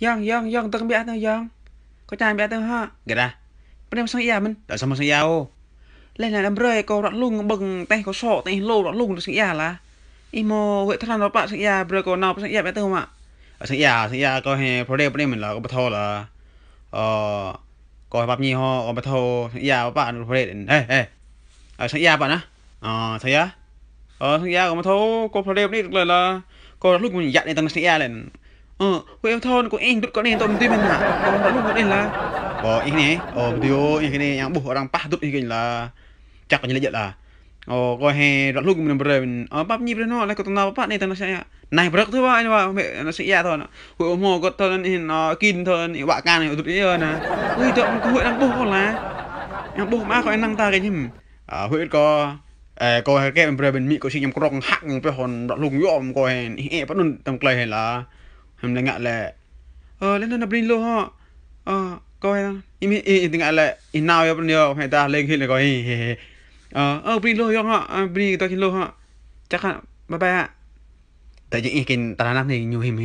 Yang, yang, yang, tao biar tao yang. Có chai biar tao ha. Gara. Bên em sang iya mình. Tak sama sang yao. Lên là đâm rơi có đoạn lung bừng tay có sọ tay lô đoạn lung được sang iya là. Imo vậy thằng nó bạn sang iya bro có nào sang iya biar tao mà. Sang ya, sang ya ko he pro de pro mình là có bắt là ờ có bắp nhi ho có bắt sang ya bạn pro de. Ê ê. Ở sang ya bạn á. Ờ sang ya. Ờ sang ya có bắt có pro de được lời là có lúc mình dặn đi tăng sang ya lên. Ờ, 어, 왜 thôn của em có nên tôm tim mình hả? Còn đó con nên là Ờ, cái này, ờ, điều cái này yang buh orang pah tut anh là chắc có nhận là Ờ, có hè rõ lúc mình bờ mình ờ bắp nhịp nó lại có tông nào bắp này tao sẽ này bật thứ ba anh mà mẹ nó sẽ ra thôi nè. Hội ôm hồ có tao nên nó kinh thôi, nè bạ can này tụt đi hơn nè. Ui tụi có hội đang buh còn là. Yang buh mà có anh năng ta cái nhỉ? À, ờ, hội có ờ có cái mình bờ mình có xin nhầm có rong hạng về hòn rõ lúc yom có hè e bắt đun tầm clay là ไปหอนลุงยอมก็เห็นเอ๊ะปะนุ่นตำไกลเห็นละทำยังไงแหละเออแล้วนั่นนับรินโลฮะเออก็เห็นอีมีอีถึงอะไรอีนาวยับเดียวให้ตาเล่งขึ้นเลยก็เฮ้เออเออบรินโลยังฮะบรินตัวกินโลฮะจักฮะบ๊ายบายฮะแต่ยังอีกินตาลักนี่อยู่หิม